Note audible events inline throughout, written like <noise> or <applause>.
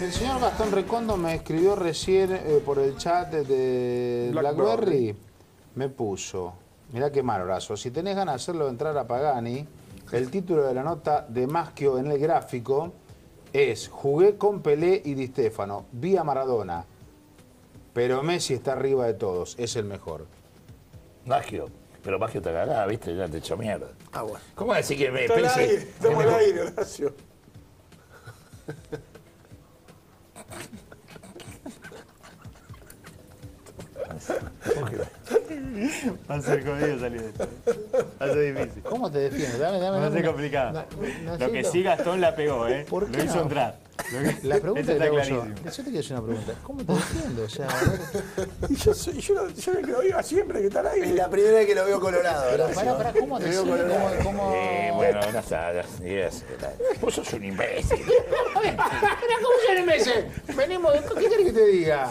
El señor Gastón Recondo me escribió recién eh, por el chat de Blackberry. Me puso, mirá qué mal, Horacio, si tenés ganas de hacerlo entrar a Pagani, el título de la nota de Maschio en el gráfico es Jugué con Pelé y Di Stefano, vi a Maradona, pero Messi está arriba de todos, es el mejor. Magio. Pero Magio te cagá, viste, ya te echó mierda. Ah, bueno. ¿Cómo decir que me estamos al aire, Horacio. Va a ser jodido salir de esto. Va a ser difícil. ¿Cómo te defiendes? Dame, dame, Va a dame ser complicado. Lo que sí Gastón la pegó, ¿eh? ¿Por qué Lo hizo no? entrar. La pregunta Esto que te hago yo, yo te quiero hacer una pregunta. ¿Cómo te defiendo? O sea, <laughs> Y yo, soy, yo, lo- yo lo iba siempre que está al Es la primera vez que lo veo colorado, Horacio. pará, pará, ¿cómo te sientes? ¿Cómo, cómo... Eh, bueno, está, ya yes. Vos sos un imbécil. <laughs> ¿Cómo se meses? Venimos, de- ¿qué querés que te diga?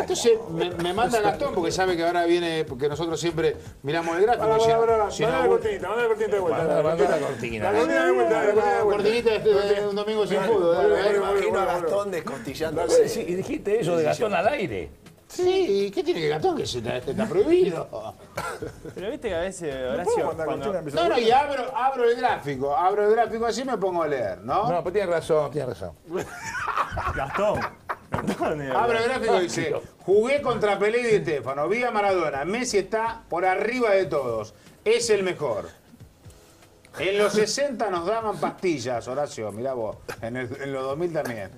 Entonces me, me manda Gastón porque sabe que ahora viene, porque nosotros siempre miramos el gráfico. Si no- la cortinita, mandá la cortinita de vuelta. Manda- manda la cortina. La cortina de vuelta, la de vuelta. cortinita de, de un domingo sin fútbol. Me imagino a. Gastón descostillándose. Sí, y dijiste eso de Gastón al aire. Sí, ¿qué tiene que Gastón? Que se está, está prohibido. Pero viste que a veces, ¿No puedo Horacio, cuando... No, no, y abro, abro el gráfico, abro el gráfico así me pongo a leer, ¿no? No, pues tienes razón, tienes razón. Gastón. Era- Abro el gráfico y dice, jugué contra Pelé y Di Stefano, vi a Maradona, Messi está por arriba de todos, es el mejor. En los 60 nos daban pastillas, Horacio, mirá vos, en, el- en los 2000 también.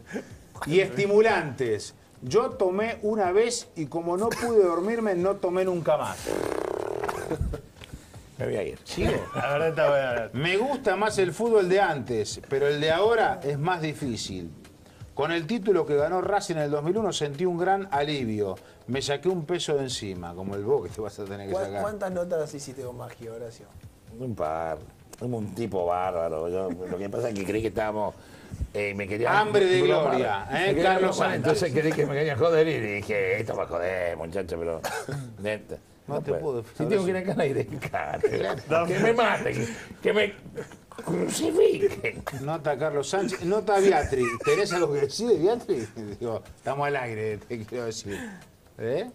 Y estimulantes. Yo tomé una vez y como no pude dormirme, no tomé nunca más. Me voy a ir. ¿Sigo? La verdad está buena. Me gusta más el fútbol de antes, pero el de ahora es más difícil. Con el título que ganó Racing en el 2001 sentí un gran alivio. Me saqué un peso de encima, como el vos que te vas a tener que ¿Cuá- sacar. ¿Cuántas notas hiciste con Magio, Horacio? Un par. Como un tipo bárbaro. Yo, lo que pasa es que creí que estábamos. eh, me querían Hambre de bromar. gloria, ¿eh? Me Carlos bromar, Sánchez. Entonces creí que me querían joder y dije, esto va a joder, muchacho, pero. <laughs> neta, No te puedo, Si tengo que ir acá a ir <laughs> que me maten, que, que me crucifiquen. Nota Carlos Sánchez, nota Beatriz. ¿Tenés algo que decir de Beatriz? <laughs> Digo, estamos al aire, te quiero decir. ¿Eh?